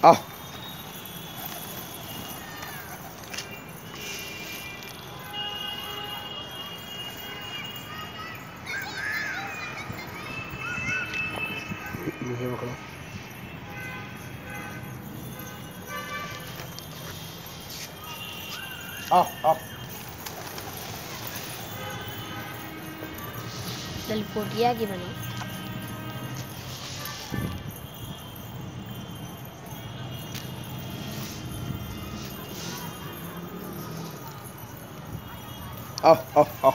好。你先。好好。del Guriagi Maní. Oh, oh, oh,